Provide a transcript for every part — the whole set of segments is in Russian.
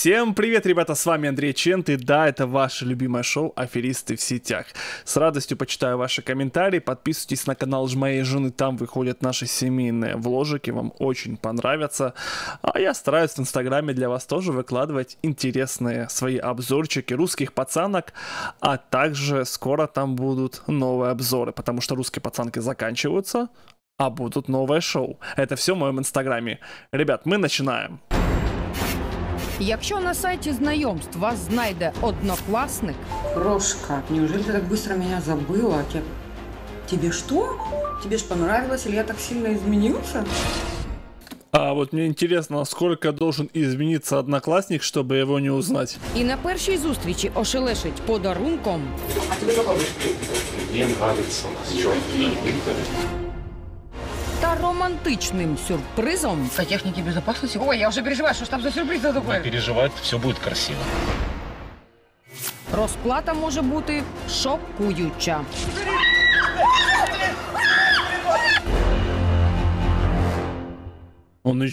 Всем привет, ребята, с вами Андрей Чент, и да, это ваше любимое шоу «Аферисты в сетях». С радостью почитаю ваши комментарии, подписывайтесь на канал моей жены, там выходят наши семейные вложики, вам очень понравятся. А я стараюсь в инстаграме для вас тоже выкладывать интересные свои обзорчики русских пацанок, а также скоро там будут новые обзоры, потому что русские пацанки заканчиваются, а будут новое шоу. Это все в моем инстаграме. Ребят, мы начинаем. Якщо на сайті знайомств вас знайде однокласник, Крошка, неужели ты так быстро меня забыла? Тебе, тебе что? Тебе ж понравилось, или я так сильно изменился? А вот мне интересно, насколько должен измениться одноклассник, чтобы его не узнать. і на першій зустрічі ошелешить подарунком, Мне нравится у нас черный та романтичним сюрпризом По технике безопасности? Ой, я уже переживаю, что ж там за сюрприз Не такой? переживать, все будет красиво. розплата може бути шокуюча. Он ее...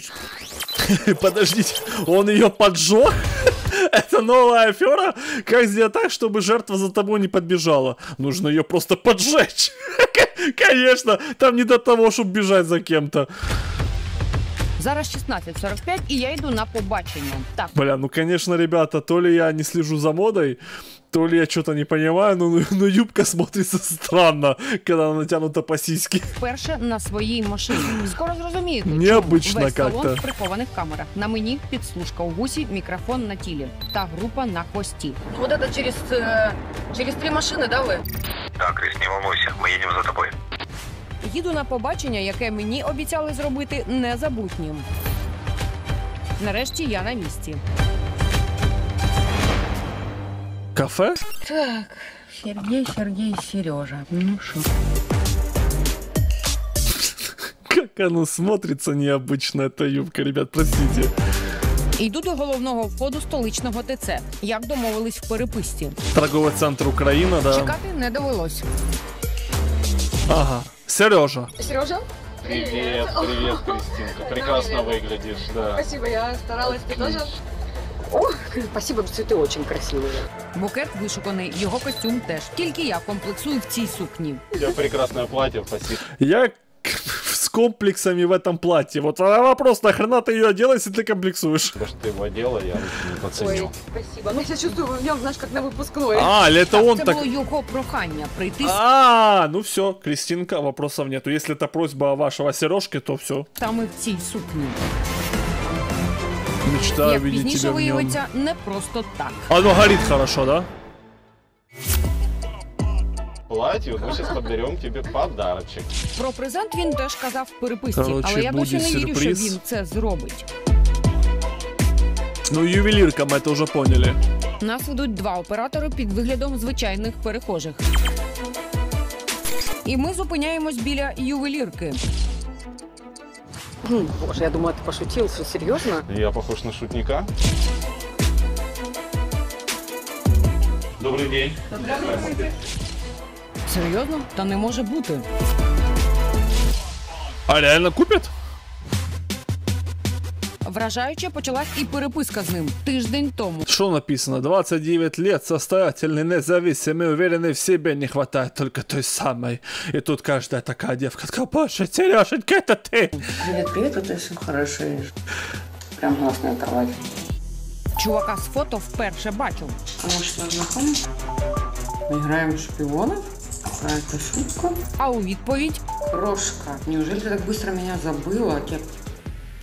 Подождите, он ее поджег? Это новая афера? Как сделать так, чтобы жертва за тобой не подбежала? Нужно ее просто поджечь. Конечно, там не до того, чтобы бежать за кем-то. Зараз 16.45 і я йду на побачення. Так, Бля, ну конечно, ребята, то ли я не слежу за модой, то ли я что-то не понимаю, но, но юбка смотрится странно, когда она натянута по сиськи. вперше на своїй машині. Скоро зрозумієте. чому. Необично Весь салон как-то. в прихованих камерах. На мені підслужка у вусі, мікрофон на тілі та група на хвості. Вот это через, э, через три машины, да, вы? Так, Крис, не волнуйся, мы едем за тобой. Їду на побачення, яке мені обіцяли зробити незабутнім. Нарешті я на місці. Кафе? Так, Сергей, Сергей, Сережа. Ну что? Как оно смотрится необычно, эта юбка, ребят, простите. Йду до головного входу столичного ТЦ. Як домовились в переписці. Торговый центр Украина, да? Чекати не довелось. Ага. Сережа. Сережа? Привет, привет, Кристинка. Прекрасно выглядишь, да. Спасибо, я старалась, ты тоже? О, спасибо, цветы очень красивые. Букет вишуканий, його костюм теж. Тільки я комплексую в цій сукні. У тебя прекрасное платье, спасибо. Я с комплексами в этом платье. Вот а вопрос, нахрена ты ее одела, если ты комплексуешь? Потому что ты его одела, я очень поценил. спасибо. Ну, я себя чувствую в нем, знаешь, как на выпускной. А, или это он Це так... було його прохання прийти А, ну все, Кристинка, вопросов нету. Если это просьба вашего Сережки, то все. саме в цій сукні. Мечтаю Як видеть пізніше тебя в нем. виявиться, не просто так. Оно горит хорошо, да? Платью мы сейчас подберем тебе подарочек. Про презент він теж казав в переписці, Короче, але я досі буде не вірю, що сюрприз. він це зробить. Ну, ювелирка, мы это уже поняли. Нас ведуть два оператори під виглядом звичайних перехожих. І ми зупиняємось біля ювелірки. Боже, я думала, ты пошутил, что серьезно? Я похож на шутника. Добрый день. Серйозно? Та не може бути. А реально купят? Вражаюче почалась і переписка з ним тиждень тому. Что написано? 29 лет, состоятельный, независимый, уверенный в себе, не хватает только той самой. И тут каждая такая девка такая, боже, Сереженька, это ты! Привет, привет, вот ты хорошеешь. Прям глаз не оторвать. Чувака з фото вперше бачив. А может, мы знакомы? Мы играем в шпионов? Какая-то шутка? А у відповідь Крошка, неужели ты так быстро меня забыла? Тебе,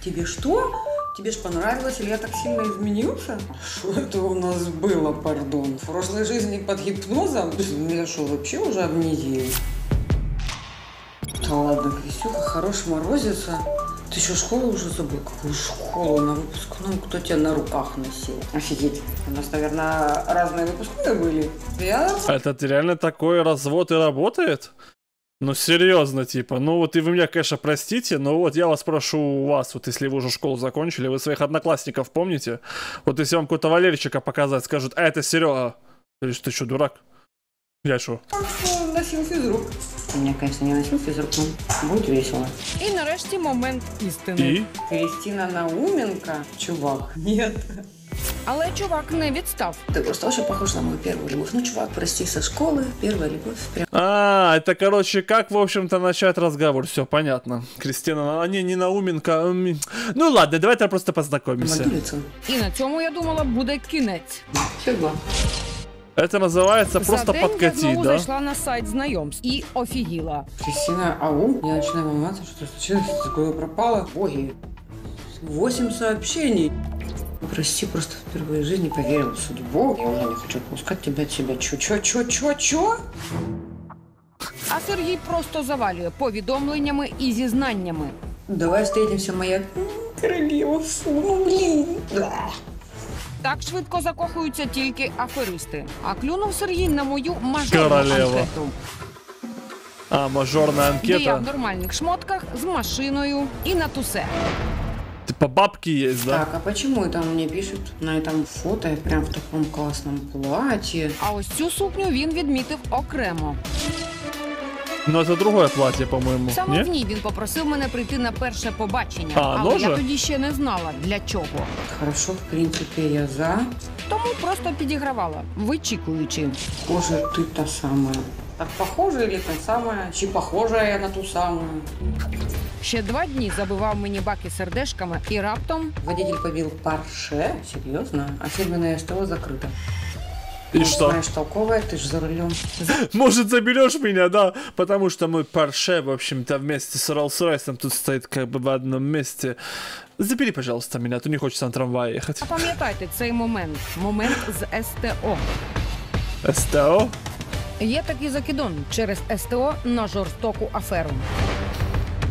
тебе что? Тебе ж понравилось, или я так сильно изменился? Что это у нас было, пардон? В прошлой жизни под гипнозом? Меня что, вообще уже амнезия? Да ладно, Крисюха, хорош морозится. Ты что, школу уже забыл? Какую школу? На выпускном кто тебя на руках носил? Офигеть. У нас, наверное, разные выпускные были. Я Это реально такой развод и работает? Ну, серьезно, типа. Ну, вот и вы меня, конечно, простите, но вот я вас прошу у вас, вот если вы уже школу закончили, вы своих одноклассников помните? Вот если вам какой-то Валерчика показать, скажут, а это Серега. Ты, ты что, дурак? Я что? носил физрук. У меня, конечно, не носил физрук, но будет весело. і нарешті момент істини. И? Кристина Науменко? Чувак. Нет. Але чувак не відстав. Ты просто очень похож на мою первую любовь. Ну, чувак, прости, со школы, первая любовь. Прям А, это, короче, как, в общем-то, начать разговор. Все, понятно. Кристина, а не, не Науменко. м, Ну ладно, давайте просто познакомимся. могилицу. І на цьому, я думала, буде кінець. Фига. Это называется просто За день я подкатить, знову да? зайшла на сайт знайомств і офігіла. Кристина, ау, я начинаю волноваться, что случилось, такое пропало. Боги, восемь сообщений. Прости, просто впервые в жизни поверил в судьбу. Я уже не хочу отпускать тебя от себя. Чё, чё, чё, чё, чё? А Сергій просто завалює повідомленнями і зізнаннями. Давай встретимся, моя королева. Фу, ну блин. Да. Так швидко закохуються тільки аферисти. А клюнув Сергій на мою мажорну Королева. анкету, А, мажорная де я в анкета. нормальних шмотках з машиною і на тусе. Типа бабки есть, да? Так, а почему это он мне пишет на этом фото я прям в таком классном платье? А ось цю сукню він відмітив окремо. Но это другое платье, по-моему. Саме Не? в ній він попросив мене прийти на перше побачення, А, але ну же? я тоді ще не знала для чого. Хорошо, в принципе, я за. Тому просто підігравала, вичікуючи. Похоже, ты та самая. Так похоже или та самая? Чи похожая на ту самую? Ще два дні забивав мені баки сердешками і раптом Водитель побил Порше? Серьезно? А фирменное СТО закрыто. И Ну, что? Знаешь, толковая, ты ж за рулем. Может, заберешь меня, да? Потому что мой Порше, в общем-то, вместе с Роллс-Ройсом тут стоит как бы в одном месте. Забери, пожалуйста, меня, а то не хочется на трамвае ехать. запам'ятайте цей момент. Момент з СТО. СТО? Є такий закидон через СТО на жорстоку аферу.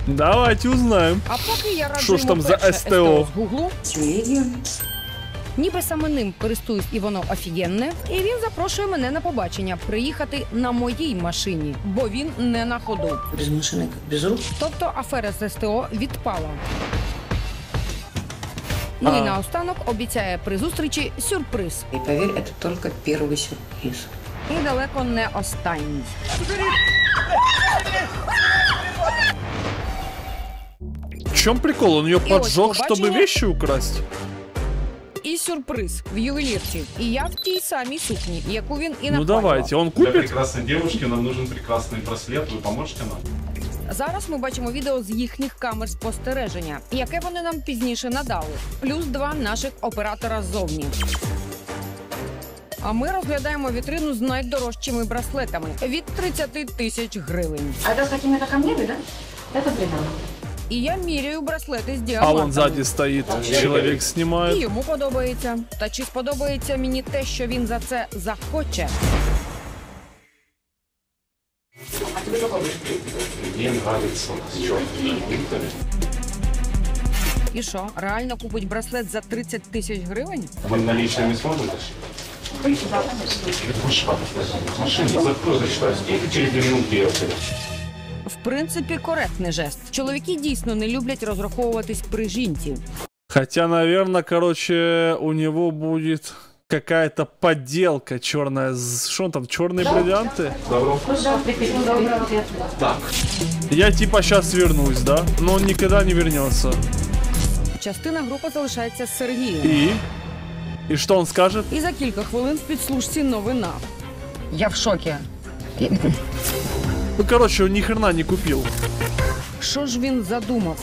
Давайте узнаем. А поки я раджу Що ж йому там за перше СТО? з Гуглу, Телеги. ніби саме ним користуюсь і воно офігенне. І він запрошує мене на побачення приїхати на моїй машині, бо він не на ходу. Без машины, как без рук. Тобто афера з СТО відпала. Ну А. і наостанок обіцяє при зустрічі сюрприз. И поверь, это только первый сюрприз. І далеко не останній. В чем прикол? Он ее И поджег, вот чтобы побачення. вещи украсть? І сюрприз в ювелірці. І я в тій самій сукні, яку він і Ну нахвалював. давайте, он Для купит? прекрасной девушки нам нужен прекрасный браслет. Вы поможете нам? Зараз ми бачимо відео з їхніх камер спостереження, яке вони нам пізніше надали. Плюс два наших оператора ззовні. А ми розглядаємо вітрину з найдорожчими браслетами від 30 тисяч гривень. А это с какими-то камнями, да? Это прямо. І я міряю браслети з А діамантами. вон сзади стоит, человек І снимает. йому подобається. Та чи сподобається мені те, що він за це захоче? Мне нравится черный. І що, реально купить браслет за 30 тисяч гривень? Вы наличными сможете? Машина, закрой, зачитай. И через две минуты я уходи. В принципі, коректний жест. Чоловіки дійсно не люблять розраховуватись при жінці. Хотя, наверное, короче, у него будет какая-то подделка черная. Что он там, черные бриллианты? Добро. Так. Я типа сейчас вернусь, да? Но он никогда не вернется. Частина групи залишається з Сергієм. И? И что он скажет? І за кілька хвилин в підслужці новина. Я в шокі. Ну, короче, он ни хрена не купил. Що ж він задумав?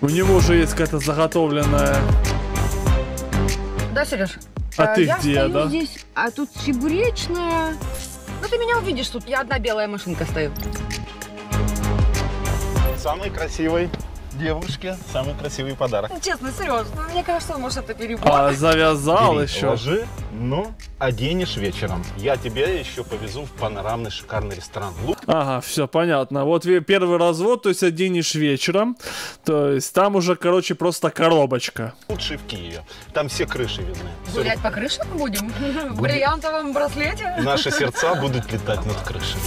У него уже есть какая-то заготовленная... Да, Сереж? А ты я где, стою да? здесь, а тут чебуречная. Ну ты меня увидишь, тут я одна белая машинка стою. Самой красивой девушке самый красивый подарок. Ну, Честно, Сереж, ну, мне кажется, может, это перебор. А завязал Бери, еще. Ложи, ну, оденешь вечером. Я тебя еще повезу в панорамный шикарный ресторан. Лу- Ага, все понятно. Вот первый развод, то есть оденешь вечером. То есть там уже, короче, просто коробочка. Лучший в Киеве. Там все крыши видны. Гулять по крышам будем? В бриллиантовом браслете? Наши сердца будут летать над крышей.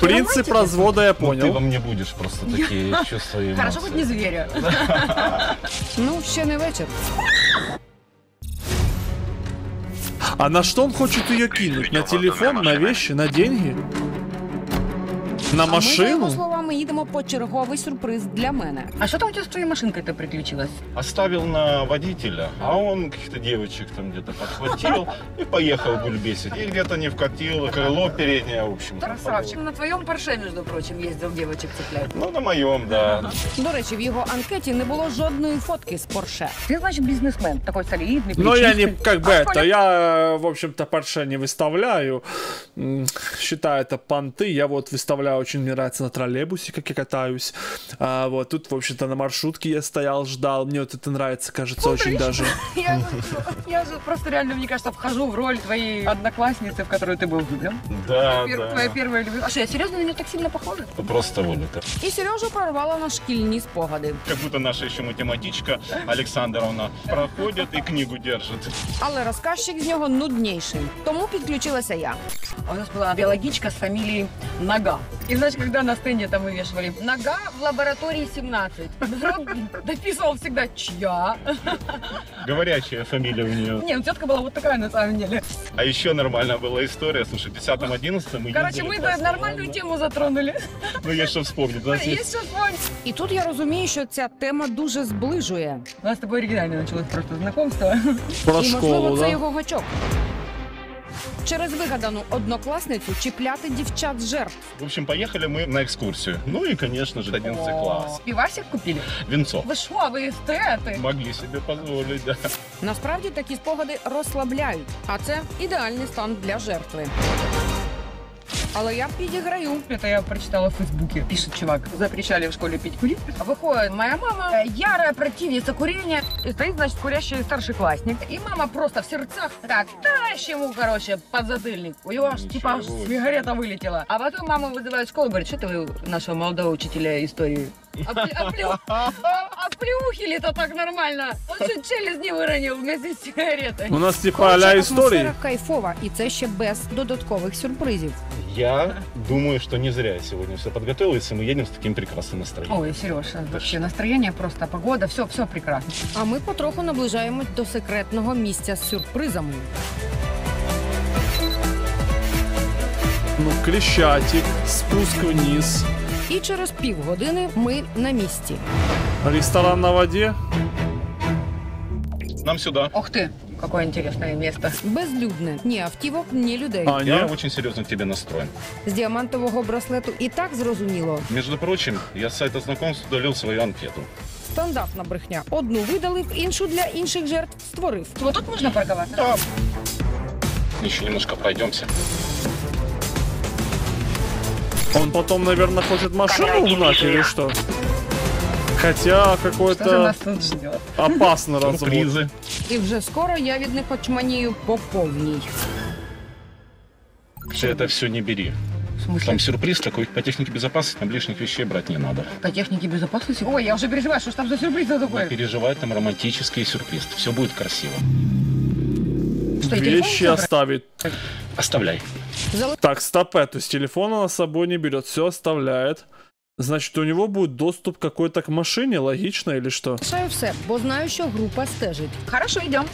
Принцип развода я Ну, ты во понял. мне будешь просто такие чувства и Хорошо, хоть не зверя. Ну, ще не вечір. А на что он хочет ее кинуть? На телефон, на вещи, на деньги? На А машину? словами, ми їдемо по черговий сюрприз для мене. А что там у тебя с твоей машинкой-то приключилось? Оставил на водителя, а он каких-то девочек там где-то подхватил и поехал гульбесить. И где-то не вкатил крыло переднее, в общем. Красавчик. На твоем Порше, между прочим, ездил девочек цеплять. Ну, на моем, да. До речі, в його анкеті не було жодної фотки з Порше. Ты, значит, бизнесмен. Такой солидный, Но я не, плечистый. как бы А это, Коля- я, в общем-то, Порше не выставляю. М, Считаю это понты. Я вот выставляю, очень мне нравится на троллейбусе, как я катаюсь. А, вот тут, в общем-то, на маршрутке я стоял, ждал. Мне вот это нравится, кажется, очень даже. Я, я же просто реально, мне кажется, вхожу в роль твоей одноклассницы, в которую ты был влюблен. Да, Пер- да. Твоя первая любовь. А что, я серьезно на нее так сильно похожа? Просто вылета. І Сережу прорвала на шкільні спогади. Как будто наша еще математичка Александровна проходит и книгу держит. Але розказчик з нього нудніший. Тому підключилася я. А У нас была биологичка с фамилией Нога. И значит, когда на стенде там вывешивали «Нога в лаборатории 17», народ дописывал всегда «Чья?». Говорящая фамилия у нее. Не, ну тетка была вот такая на самом деле. А еще нормальная была история. Слушай, в 10-11 мы Короче, ездили мы по да, основному, нормальную да. тему затронули. Ну, есть что вспомнить. У нас есть Есть что вспомнить. І тут я розумію, що ця тема дуже зближує. У нас с тобой оригинально началось просто знакомство. Про І, можливо, школу, це да? його гачок. Через вигадану однокласницю чіпляти дівчат з жертв. В общем, поехали мы на экскурсию. Ну и, конечно же, 11 класс. Пивасик купили? Венцо. Вы шо, вы эстеты? Могли себе позволить, да. Насправді такі спогади розслабляють, а це ідеальний стан для жертви. Але я підіграю. Это я прочитала в Фейсбуке. Пишет чувак, запрещали в школе пить курить. Выходит моя мама, э, ярая противница курения. И стоит, значит, курящий старшеклассник. И мама просто в сердцах так, тащи ему, короче, подзатыльник. У него аж, типа, аж сигарета вылетела. А потом маму вызывают в школу и говорит, что ты нашего молодого учителя истории оплюхили-то так нормально. Он чуть челюсть не выронил вместе с сигаретой. У нас типа Коротше, а-ля истории. атмосфера кайфова, і це ще без додаткових сюрпризів. Я думаю, что не зря я сегодня все подготовил, если мы едем с таким прекрасным настроением. Ой, Сережа, вообще настроение просто, погода, все, все прекрасно. А ми потроху наближаємось до секретного місця з сюрпризами. Ну, Крещатик, спуск вниз, І через півгодини ми на місці. ресторан на воде. Нам сюда. Ух ты, какое интересное место. Безлюдне, ні автівок, ні людей. А, Я очень серьезно к тебе настроен. З діамантового браслету і так зрозуміло. Между прочим, я с сайта знакомств удалил свою анкету. Стандартна брехня. Одну видалив, іншу для інших жертв створив. Вот тут можно парковаться? Да. Еще немножко пройдемся. Он потом, наверное, хочет машину угнать или что? Хотя Что же какой-то нас тут ждет? опасный развод. Сюрпризы. І вже скоро я від них очманію по повній. Ты это все не бери. В смысле? Там сюрприз такой. По технике безопасности там лишних вещей брать не надо. По технике безопасности? Ой, я уже переживаю, что ж там за сюрприз Не такой? переживай, там романтический сюрприз. Все будет красиво. Что, Вещи оставить. Оставляй. Так, стоп, э, то есть телефон она с собой не берет, все оставляет. Значит, у него будет доступ какой-то к машине, логично или что? Лишаю все, бо знаю, що група стежить. Хорошо, идем.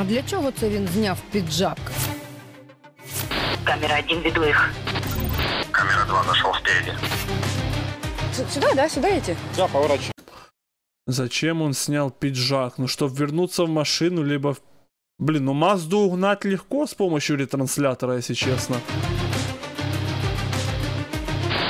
А для чого це він зняв піджак? Камера один, веду их. Камера 2 зашел спереди. Сюда, да, сюда идти? Да, поворачивай. Зачем он снял пиджак? Ну, чтобы вернуться в машину, либо... в- Блин, ну Мазду угнать легко с помощью ретранслятора, если честно.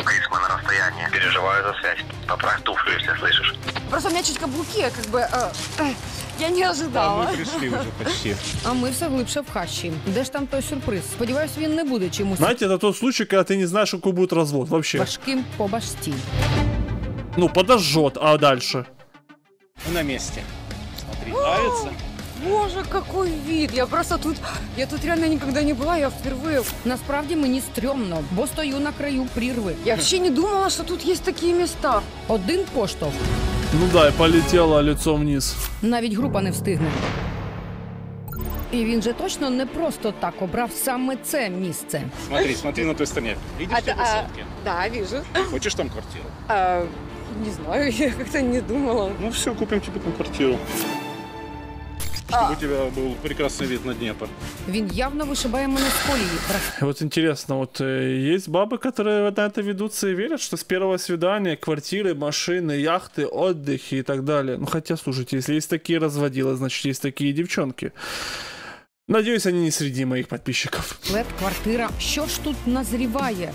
Крис, мы на расстоянии. Переживаю за связь. Поправь туфлю, если слышишь. Просто у меня чуть каблуки, как бы... э, э, я не ожидала. пришли уже почти. А ми все глибше в хащі. Де ж там той сюрприз? Сподіваюсь, він не буде чимось Знаете, это тот случай, когда ты не знаешь, какой будет развод вообще. важким по башті. Ну, подожжет, а дальше? Мы на месте. Смотри, нравится? Боже, какой вид! Я просто тут... Я тут реально никогда не была, я впервые. Насправді мені стрьомно, бо стою на краю прірви. Я вообще не думала, что тут есть такие места. Один поштовх. Ну да, и полетела лицом вниз. Навіть група не встигне. І він же точно не просто так обрав саме це місце. Смотри, смотри на той стороне. Видишь А те да, а- высотки? Да, вижу. Хочешь там квартиру? А, не знаю, я как-то не думала. Ну все, купим тебе там квартиру. чтобы у тебя был прекрасный вид на Днепр. Він явно вишибає мене з колії. Вот интересно, вот э, есть бабы, которые на это ведутся и верят, что с первого свидания квартиры, машины, яхты, отдыхи и так далее. Ну хотя, слушайте, если есть такие разводила, значит есть такие девчонки. Надеюсь, они не среди моих подписчиков. Лед, квартира. Що ж тут назріває?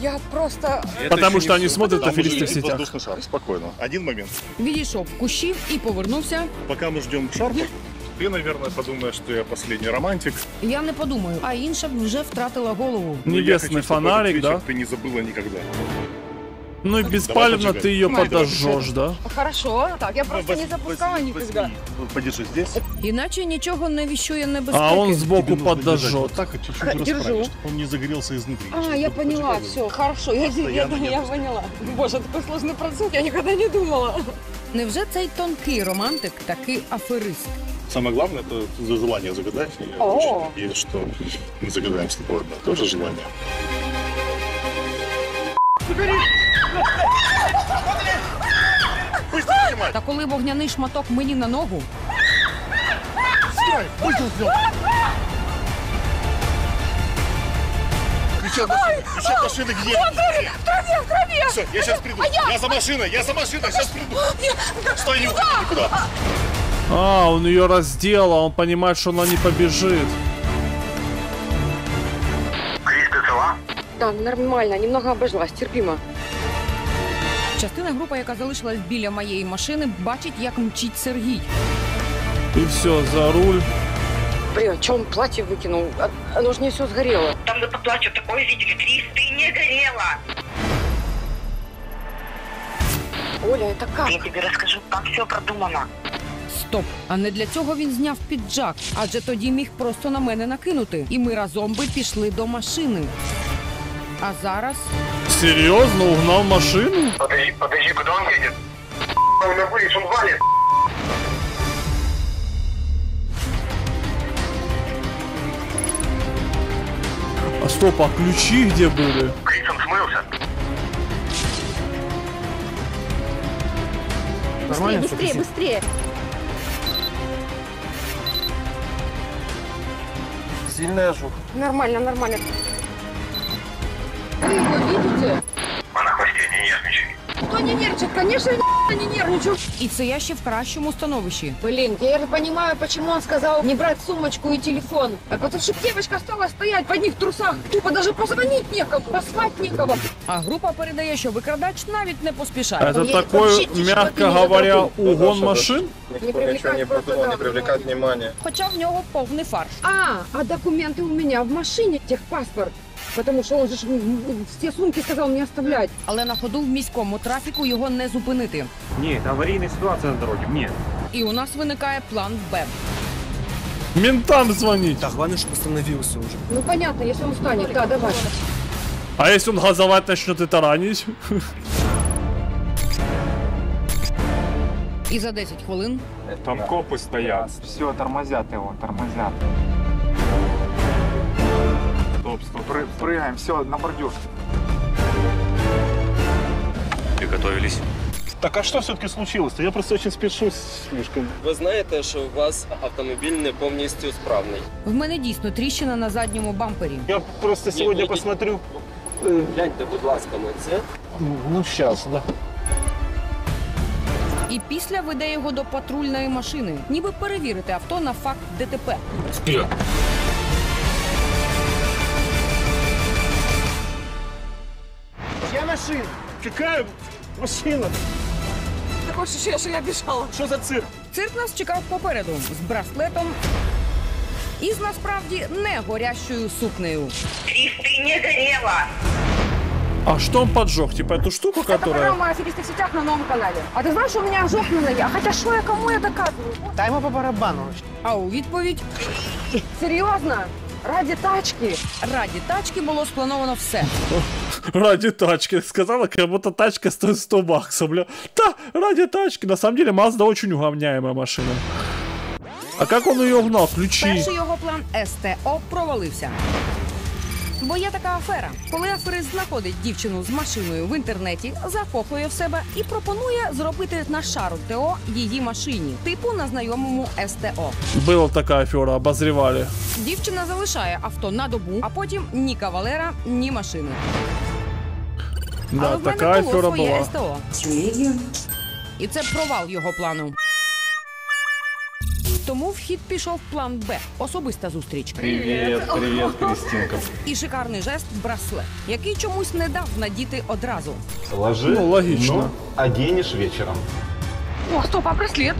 Я просто... Потому что они смотрят Там аферисты уже в сетях. воздушный шар. Спокойно. Один момент. Відійшов в кущі і повернувся. Пока мы ждем шарпа, ты, наверное, подумаешь, что я последний романтик. Я не подумаю, а інша б вже втратила голову. Но я Небесный хочу, чтобы фонарик, этот да? вечер Ты не забыла никогда. Ну и беспалевно поджигай. ты ее Давай, подожжешь, да? Хорошо. Так, я просто не Возьми- запускала возьми- нифига. возьми. Подержи здесь. Іначе нічого не віщує небезпеки. А он сбоку Тебе нужно держать подожжет. Вот так и чуть-чуть Ха, держу. расправить, чтобы он не загорелся изнутри. А, Чтобы я он поняла, поджигал. все, хорошо. Я, я, Постоянно я, не поняла. Боже, такой сложный процесс, я никогда не думала. Невже цей тонкий романтик такий аферист? Самое главное, это за желание загадать. Я О. очень надеюсь, что мы загадаем с тобой одно и то же желание. Быстро снимай! Та коли вогняний шматок мені на ногу, Снимай! Быстро снимай! Ключи от машины! Ключи от машины где? В траве! В траве! В траве! Все, я сейчас приду. я? за машиной! Я за машиной! Сейчас приду! Стой, не уходи никуда! А, он ее раздел, а он понимает, что она не побежит. Крис, ты цела? Да, нормально, немного обожглась, терпимо. частина групи, яка залишилась біля моєї машини, бачить, як мчить Сергій. И все, за руль. Блин, что он платье выкинул? А- Оно же не все сгорело. Там на плачу такое видели. Крис, ты не горела. Оля, это как? Я тебе расскажу, там все продумано. Стоп! А не для цього він зняв піджак, адже тоді міг просто на мене накинути. І ми разом би пішли до машини. А зараз Серьезно, угнал машину? Подожди, подожди, куда он едет? Он на вылез, он валит. А стоп, а ключи где были? Крис, он смылся. Быстрее, быстрее, быстрее. Нормально, нормально. Вы его видите? А на хвосте не нервничай. Кто не нервничает? Конечно, я не нервничаю. і це я ще в кращому становищі. Блин, я же понимаю, почему он сказал не брать сумочку и телефон. А потому что девочка стала стоять в одних трусах. Тупо даже позвонить некому, позвать некого. А група передає, що викрадач навіть не поспішає. Это едет такой, вообще чуть-чуть мягко не говоря, забыл. угон машин? Не привлекать не придумал, не привлекать внимания. Хоча в нього повний фарш. А, а документы у меня в машине, техпаспорт. Потому что он же ж, м, сумки сказал не оставлять. Але на ходу в міському трафіку його не зупинити. Нет, аварийная ситуация на дороге. Нет. І у нас виникає план Б. Ментам звонить. Да, главное, чтобы остановился уже. Ну понятно, если он встанет. Да, давай. А если он газовать начнет и таранить? І за 10 хвилин Там копы стоят. Все, тормозят его, тормозят. Пры- прыгаем, все, на бордюр. Приготовились. Так а что все-таки случилось-то? Я просто очень спешу слишком. Ви знаєте, що у вас автомобіль не повністю справний. в мене дійсно тріщина на задньому бампері. Я просто сегодня не- посмотрю. Гляньте, будь ласка, на це. Ну, сейчас, да. І після веде його до патрульної машини, ніби перевірити авто на факт ДТП. Какая машина? Такое ощущение, что я бежала. Что за цирк? Цирк нас чекав попереду з браслетом і з насправді не горящою сукнею. Крис, ты не горела. А что он поджег? Типа эту штуку, которая... программа «Аферисты в сетях» на новом канале. А ты знаешь, что у меня ожог на ноге? А хотя что я кому я доказываю? Дай ему по барабану. А у відповідь Серьезно? Ради тачки? раді тачки було сплановано все. Ради тачки. Сказала, как будто тачка стоит 100 баксов, бля. Та, ради тачки. На самом деле, Mazda очень уговняемая машина. А как он ее угнал? Ключи. Перший його план СТО провалився. Бо є така афера, коли аферист знаходить дівчину з машиною в інтернеті, закохує в себе і пропонує зробити на шару ТО її машині, типу на знайомому СТО. Была такая афера, обозревали. Дівчина залишає авто на добу, а потім ні кавалера, ні машини. Да, Але в мене такая було афера своє была. СТО. Телеги. І це провал його плану. Тому в хід пішов план Б особиста зустріч. Привет, привет, Кристинка. І шикарний жест браслет, який чомусь не дав надіти одразу. Ложи, Ну, логично. но оденешь вечером. О, стоп, а браслет?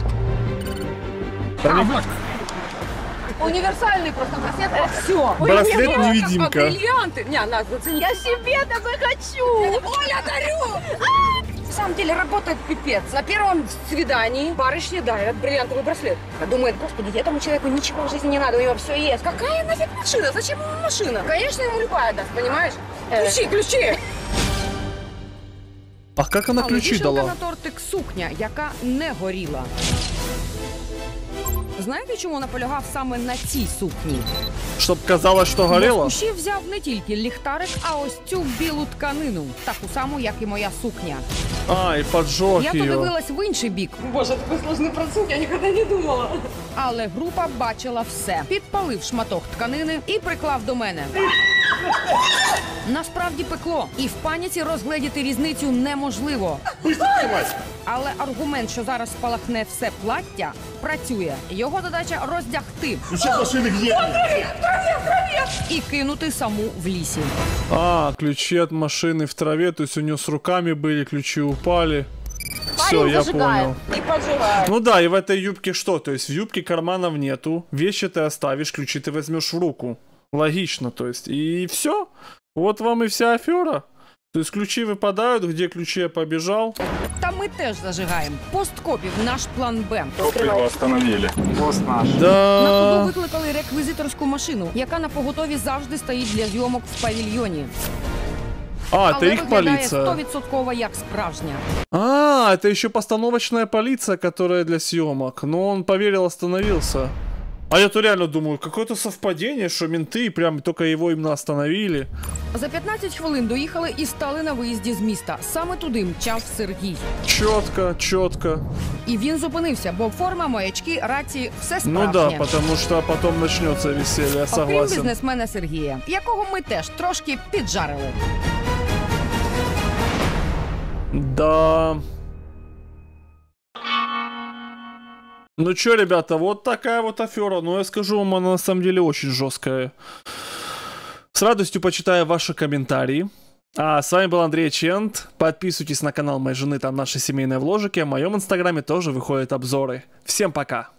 Универсальный просто браслет. Все. Браслет-невидимка. бриллианты. Не, надо заценить. Я себе такой хочу. Оля, дарю. На самом деле работает пипец. На первом свидании барышни дарят бриллиантовый браслет. Думает, господи, этому человеку ничего в жизни не надо, у него все есть. Какая нафиг машина? Зачем ему машина? Конечно, ему любая даст, понимаешь? Ключи, ключи. А как она Але ключи вішенка дала? на тортик сукня, яка не горіла. Знаєте, чому наполягав саме на цій сукні? Щоб казала, що горіло? Ще взяв не тільки ліхтарик, а ось цю білу тканину, таку саму, як і моя сукня. А, и поджег Я ее. подивилась в інший бік, Боже, такий сложний процесс, я ніколи не думала. але група бачила все. Підпалив шматок тканини і приклав до мене. Насправді пекло, і в паніці розгледіти різницю неможливо. Але аргумент, що зараз спалахне все плаття, працює. Його задача роздягти Ключи от машины где? і кинути саму в лісі. А, ключи от машины в траве, то есть у нее с руками были, ключи упали. Все, я понял. И поджигает. Ну да, и в этой юбке что? То есть в юбке карманов нету, вещи ты оставишь, ключи ты возьмешь в руку. Логично, то есть. И все. Вот вам и вся афера. То есть ключи выпадают, где ключи я побежал. Та ми теж зажигаємо. Посткопів наш план Б. Топливо остановили. Пост наш. На ходу Да. викликали реквізиторську машину, яка на поготові завжди стоїть для зйомок в павільйоні. А, это Але их виглядає полиция. 100% як справжня. А, это еще постановочная полиция, которая для съемок. Но он поверил, остановился. А я то реально думаю, какое-то совпадение, что менты прям только его именно остановили. За 15 хвилин доїхали і стали на виїзді з міста. Саме туди мчав Сергій. Четко, четко. І він зупинився, бо форма, маячки, рації все справжнє. Ну да, потому что потом начнется веселье, я Окрім бізнесмена Сергія, якого ми теж трошки піджарили. Да. Ну чё, ребята, вот такая вот афера. Но я скажу вам, она на самом деле очень жесткая. С радостью почитаю ваши комментарии. А с вами был Андрей Чент. Подписывайтесь на канал моей жены, там наши семейные вложики. В моем инстаграме тоже выходят обзоры. Всем пока.